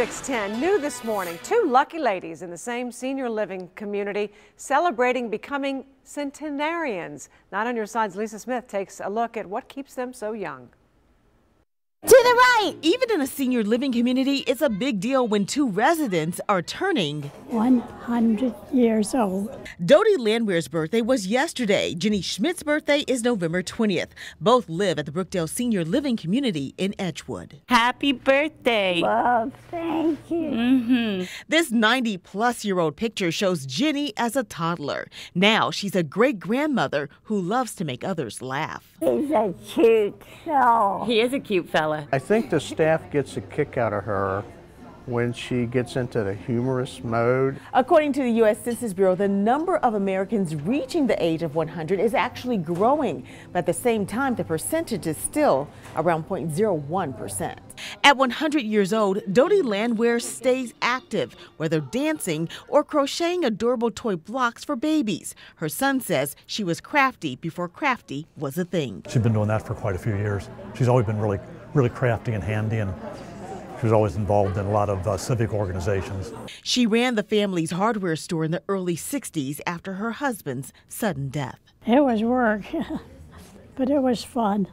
610. New this morning, two lucky ladies in the same senior living community celebrating becoming centenarians. Not on your sides, Lisa Smith takes a look at what keeps them so young. To the right! Even in a senior living community, it's a big deal when two residents are turning 100 years old. Dodie Landwehr's birthday was yesterday. Jenny Schmidt's birthday is November 20th. Both live at the Brookdale Senior Living Community in Edgewood. Happy birthday! Well, thank you. Mm-hmm. This 90 plus year old picture shows Jenny as a toddler. Now she's a great grandmother who loves to make others laugh. He's a cute soul. He is a cute fella. I think the staff gets a kick out of her when she gets into the humorous mode. According to the U.S. Census Bureau, the number of Americans reaching the age of 100 is actually growing, but at the same time, the percentage is still around 0.01%. At 100 years old, Dodie Landwehr stays active, whether dancing or crocheting adorable toy blocks for babies. Her son says she was crafty before crafty was a thing. She's been doing that for quite a few years. She's always been really, really crafty and handy and she was always involved in a lot of uh, civic organizations. She ran the family's hardware store in the early 60s after her husband's sudden death. It was work, but it was fun.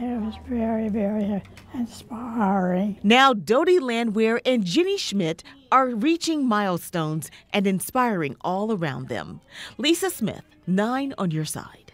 It was very, very inspiring. Now, Dodie Landwehr and Jenny Schmidt are reaching milestones and inspiring all around them. Lisa Smith, 9 on your side.